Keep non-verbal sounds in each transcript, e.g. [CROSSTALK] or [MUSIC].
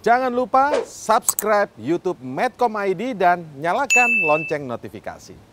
Jangan lupa subscribe YouTube Medcom ID dan nyalakan lonceng notifikasi.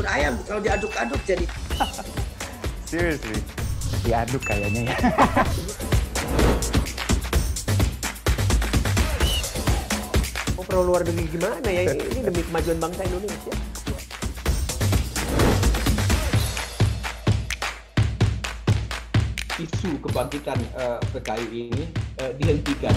Bubur ayam kalau diaduk-aduk jadi [LAUGHS] Seriously. diaduk kayaknya ya. Mau [LAUGHS] pro luar negeri gimana ya? Ini demi kemajuan bangsa Indonesia. isu kebangkitan eh, PKI ini eh, dihentikan.